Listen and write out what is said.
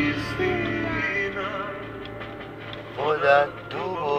Cristina, that. tu